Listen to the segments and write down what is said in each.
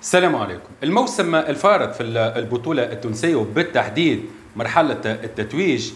السلام عليكم. الموسم الفارط في البطولة التونسية وبالتحديد مرحلة التتويج.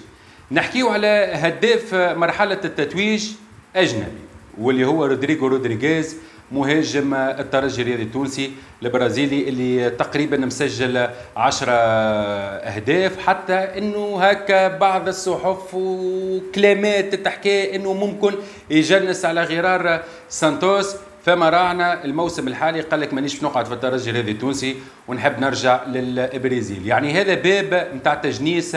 نحكيه على هداف مرحلة التتويج أجنبي واللي هو رودريغو رودريغيز مهاجم الترجي الرياضي التونسي البرازيلي اللي تقريبا مسجل 10 أهداف حتى إنه هكا بعض الصحف وكلامات تحكي إنه ممكن يجنس على غرار سانتوس. فما راعنا الموسم الحالي قال لك مانيش نقعد في الترجي الرياضي التونسي ونحب نرجع للبرازيل. يعني هذا باب نتاع تجنيس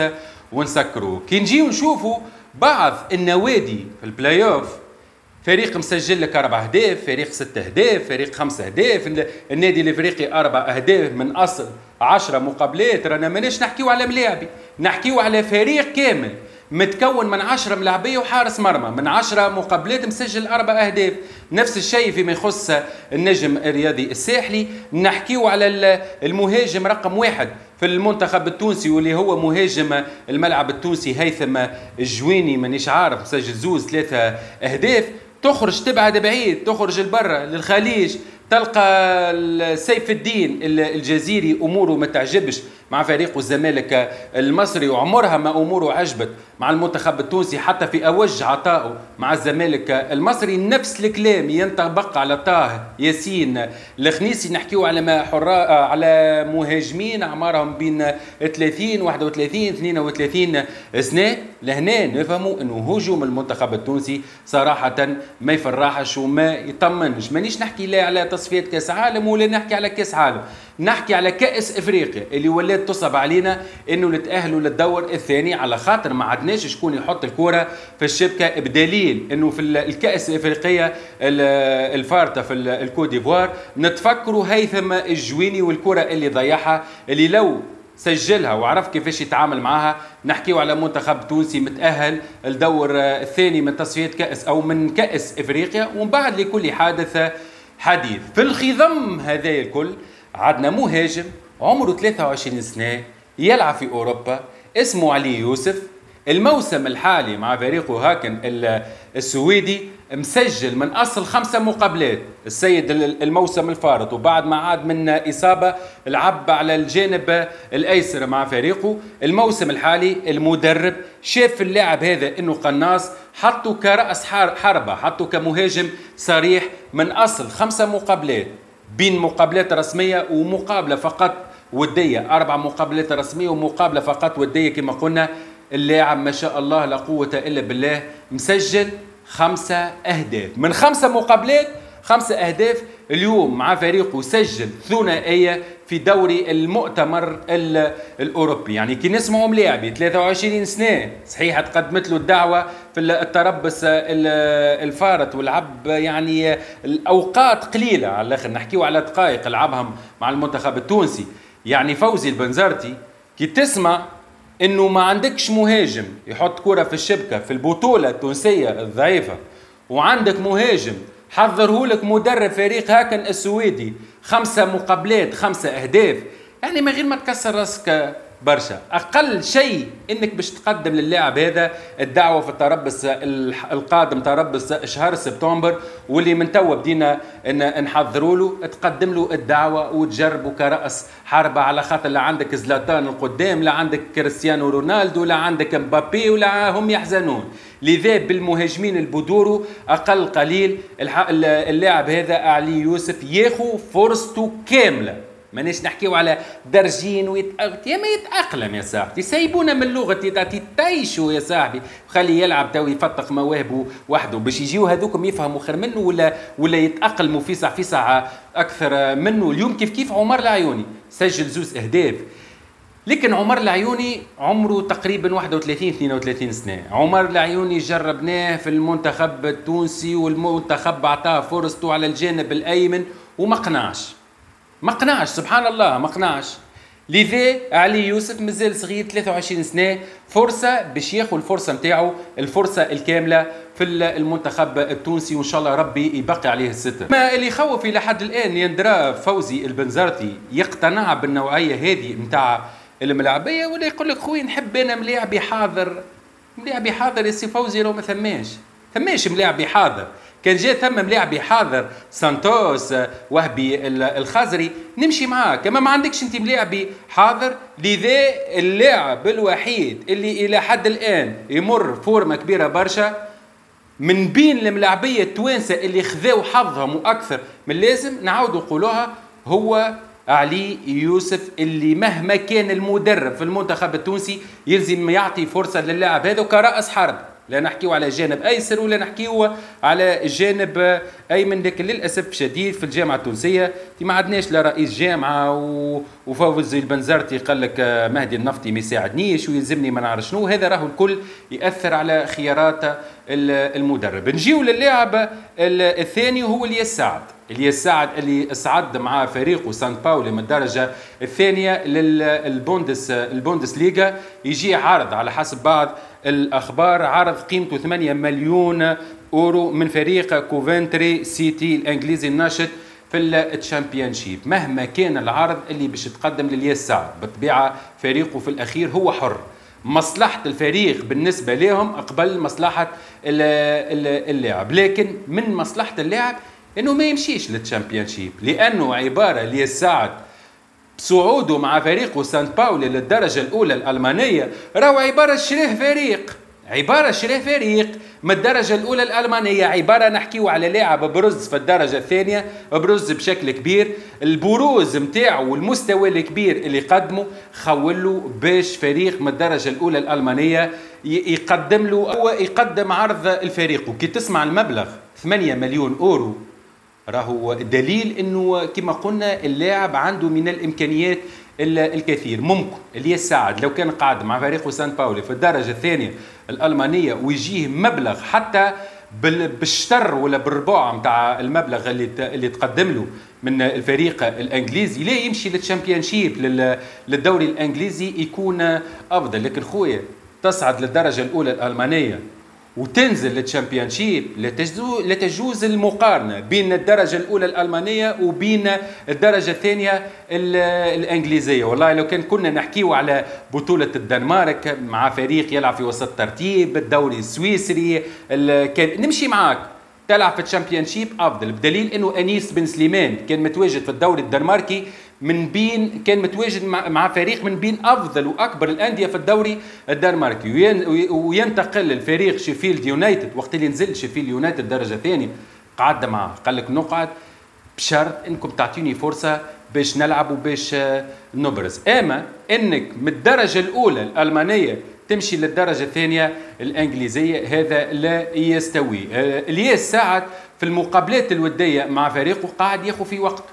ونسكروا كي نجيو نشوفوا بعض النوادي في البلاي اوف فريق مسجل لك أربع أهداف فريق ست أهداف فريق خمس أهداف النادي الإفريقي أربع أهداف من أصل عشرة مقابلات. رانا ماناش نحكيو على ملاعبي نحكيو على فريق كامل. متكون من عشرة ملاعبية وحارس مرمى من عشرة مقابلات مسجل أربع أهداف. نفس الشيء فيما يخص النجم الرياضي الساحلي. نحكيو على المهاجم رقم واحد في المنتخب التونسي واللي هو مهاجم الملعب التونسي هيثم الجويني مانيش عارف مسجل زوز ثلاثة أهداف. تخرج تبعد بعيد تخرج لبرا للخليج. تلقى سيف الدين الجزيري أموره ما تعجبش. مع فريق الزمالك المصري. وعمرها ما اموره عجبت مع المنتخب التونسي حتى في أوج عطائه مع الزمالك المصري. نفس الكلام ينطبق على طه ياسين. الخنيسي نحكيو على ما حراء على مهاجمين أعمارهم بين 30 31 32 سنة. لهنا نفهموا إنه هجوم المنتخب التونسي صراحة ما يفرحش وما يطمنش. مانيش نحكي لا على تصفيات كأس عالم ولا نحكي على كأس عالم. نحكي على كأس إفريقيا اللي ولات تصعب علينا إنه نتأهلوا للدور الثاني على خاطر ما عدناش شكون يحط الكره في الشبكة بدليل إنه في الكأس الافريقيه الفارطة في الكوت ديفوار نتفكروا هيثم الجويني والكرة اللي ضيعها اللي لو سجلها وعرف كيفاش يتعامل معها. نحكيو على منتخب تونسي متأهل الدور الثاني من تصفيات كأس أو من كأس إفريقيا ومن بعد لكل حادث حديث. في الخضم هذا الكل عندنا مهاجم عمره 23 سنة يلعب في أوروبا اسمه علي يوسف. الموسم الحالي مع فريقه هاكن السويدي مسجل من أصل خمسة مقابلات. السيد الموسم الفارط وبعد ما عاد من إصابة لعب على الجانب الأيسر مع فريقه. الموسم الحالي المدرب شاف اللاعب هذا إنه قناص حطه كرأس حربة حطه كمهاجم صريح من أصل خمسة مقابلات. بين مقابلات رسمية ومقابلة فقط ودية. أربع مقابلات رسمية ومقابلة فقط ودية كما قلنا. اللاعب ما شاء الله لا قوة إلا بالله مسجل خمسة أهداف. من خمسة مقابلات خمسة أهداف اليوم مع فريقه سجل ثنائية في دوري المؤتمر الأوروبي. يعني كي نسمعوا ملاعبي 23 سنة. صحيح تقدمت له الدعوة في التربص الفارط ولعب يعني الأوقات قليلة. على الآخر نحكيو على دقائق لعبهم مع المنتخب التونسي. يعني فوزي البنزرتي كي تسمع إنه ما عندكش مهاجم يحط كرة في الشبكة في البطولة التونسية الضعيفة وعندك مهاجم حضره لك مدرب فريق هاكن السويدي. خمسة مقابلات خمسة أهداف. يعني من غير ما تكسر راسك برشا. أقل شيء إنك باش تقدم للاعب هذا الدعوة في التربص القادم تربص شهر سبتمبر واللي من توا بدينا نحضروا له تقدم له الدعوة وتجربه كرأس حربه على خاطر لا عندك زلاتان القدام لا عندك كريستيانو رونالدو لا عندك مبابي ولا هم يحزنون. لذا بالمهاجمين البدورو أقل قليل اللاعب هذا علي يوسف ياخذ فرصته كاملة. ماناش نحكيو على درجين ويتأغت يا ما يتأقلم يا صاحبي. سيبونا من لغة تاتي تايشو يا صاحبي. خلي يلعب تو يفتق مواهبه وحده. باش يجيو هذوكم يفهموا خير منه ولا ولا يتأقلموا في ساعة في ساعة أكثر منه. اليوم كيف كيف عمر العيوني؟ سجل زوز أهداف. لكن عمر العيوني عمره تقريبا 31 32 سنة. عمر العيوني جربناه في المنتخب التونسي والمنتخب اعطاه فرصته على الجانب الأيمن وما قنعش ما قنعش سبحان الله ما قنعش لذا علي يوسف مازال صغير 23 سنة فرصة باش ياخذ الفرصة نتاعو الفرصة الكاملة في المنتخب التونسي وإن شاء الله ربي يبقي عليه الستر. ما اللي يخوف إلى حد الآن يندرى فوزي البنزرتي يقتنع بالنوعية هذه نتاع الملاعبية ولا يقول لك خويا نحب أنا ملاعبي حاضر؟ ملاعبي حاضر يا سي فوزي لو ما ثماش. ثماش ملاعبي حاضر. كان جاء ثم ملاعبي حاضر سانتوس وهبي الخزري نمشي معاه كما ما عندكش أنت ملاعبي حاضر لذا اللاعب الوحيد اللي إلى حد الآن يمر فورمة كبيرة برشا من بين الملاعبية التوانسة اللي خذاو حظهم وأكثر من لازم نعاود نقولوها هو علي يوسف اللي مهما كان المدرب في المنتخب التونسي يلزم يعطي فرصة للاعب هذا كرأس حرب. لا على جانب أيسر ولا نحكيو على جانب ايمن لكن للأسف شديد في الجامعة التونسية. ما عندناش لا رئيس جامعة و... وفوزي البنزرتي قال لك مهدي النفطي ما يساعدنيش ويلزمني ما نعرف شنو. هذا راهو الكل يأثر على خيارات المدرب. نجيو للاعب الثاني هو الياس سعد الياس سعد اللي صعد مع فريقه سان باولي من الدرجة الثانية للبوندس البوندس ليغا يجي عرض على حسب بعض الأخبار عرض قيمته 8 مليون أورو من فريق كوفنتري سيتي الإنجليزي الناشط في ال Championship. مهما كان العرض اللي باش يتقدم للياس سعد بالطبيعة فريقه في الأخير هو حر. مصلحة الفريق بالنسبة لهم قبل مصلحة اللاعب. لكن من مصلحة اللاعب إنه ما يمشيش لل Championship لأنه عبارة إلياس سعد صعوده مع فريقه سان باولي للدرجة الأولى الألمانية راهو عبارة شريه فريق. عبارة شريه فريق. من الدرجة الأولى الألمانية عبارة نحكيو على لاعب بروز في الدرجة الثانية بروز بشكل كبير. البروز متاعه والمستوى الكبير اللي قدمه خولوا باش فريق من الدرجة الأولى الألمانية يقدم له هو يقدم عرض الفريق. وكي تسمع المبلغ 8 مليون أورو راهو دليل إنه كما قلنا اللاعب عنده من الإمكانيات الكثير. ممكن الياس سعد لو كان قاعد مع فريقه سان باولي في الدرجه الثانية الألمانية ويجيه مبلغ حتى بالشتر ولا بالربع نتاع المبلغ اللي اللي تقدم له من الفريق الإنجليزي. لا يمشي للتشامبيونشيب للدوري الإنجليزي يكون أفضل؟ لكن خويا تصعد للدرجة الأولى الألمانية. وتنزل للتشامبيونشيب لا تجوز المقارنة بين الدرجة الأولى الألمانية وبين الدرجة الثانية الإنجليزية. والله لو كان كنا نحكيو على بطولة الدنمارك مع فريق يلعب في وسط ترتيب الدوري السويسري كان نمشي معاك. تلعب في الشامبيونشيب أفضل بدليل إنه أنيس بن سليمان كان متواجد في الدوري الدنماركي من بين كان متواجد مع فريق من بين أفضل وأكبر الأندية في الدوري الدنماركي. وينتقل لفريق شيفيلد يونايتد وقت اللي نزل شيفيلد يونايتد درجة ثانية. قعد معه قال لك نقعد بشرط إنكم تعطيني فرصة باش نلعب وباش نبرز. أما إنك من الدرجة الأولى الألمانية تمشي للدرجة الثانية الإنجليزية هذا لا يستوي. الياس سعد في المقابلات الودية مع فريقه قاعد ياخذ في وقته.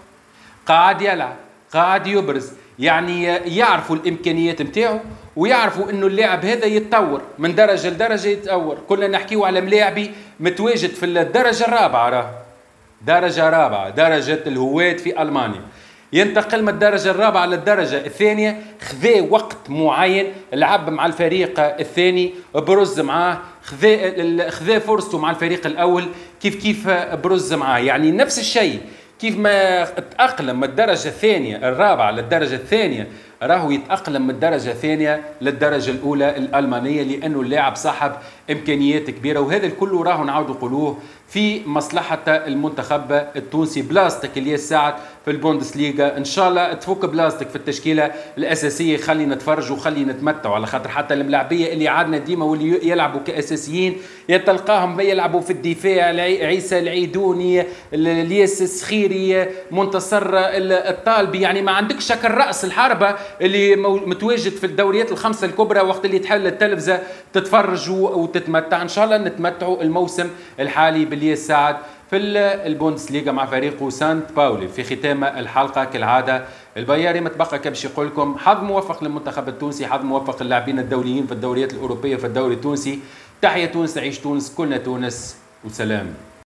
قاعد يلعب. قاعد يبرز يعني يعرفوا الإمكانيات نتاعو ويعرفوا إنه اللاعب هذا يتطور من درجة لدرجة يتطور. كنا نحكيو على ملاعبي متواجد في الدرجة الرابعة راه. درجة رابعة درجة الهواة في ألمانيا. ينتقل من الدرجة الرابعة للدرجة الثانية خذا وقت معين لعب مع الفريق الثاني برز معاه خذا خذا فرصته مع الفريق الأول كيف كيف برز معاه. يعني نفس الشيء كيف ما تأقلم من الدرجة الثانية الرابعة للدرجة الثانية راهو يتأقلم من الدرجة الثانية للدرجة الأولى الألمانية لأنه اللاعب صاحب إمكانيات كبيرة وهذا الكل راهو نعاود نقولوه في مصلحة المنتخب التونسي بلاستيك اللي ساعد في البوندسليغا. إن شاء الله تفك بلاستيك في التشكيلة الأساسية خلي نتفرج وخلي نتمتعوا على خاطر حتى الملاعبية اللي عادنا ديما واللي يلعبوا كأساسيين يتلقاهم يلعبوا في الدفاع عيسى العيدوني الياس السخيري منتصر الطالبي. يعني ما عندكش شكل راس الحربه اللي متواجد في الدوريات الخمسة الكبرى وقت اللي تحل التلفزة تتفرج وتتمتع إن شاء الله نتمتعوا الموسم الحالي بالياس سعد في البوندسليغا مع فريقه سانت باولي. في ختام الحلقة كالعادة البياري متبقى كبش يقول لكم حظ موفق للمنتخب التونسي حظ موفق للاعبين الدوليين في الدوريات الأوروبية في الدوري التونسي. تحيا تونس عيش تونس كلنا تونس وسلام.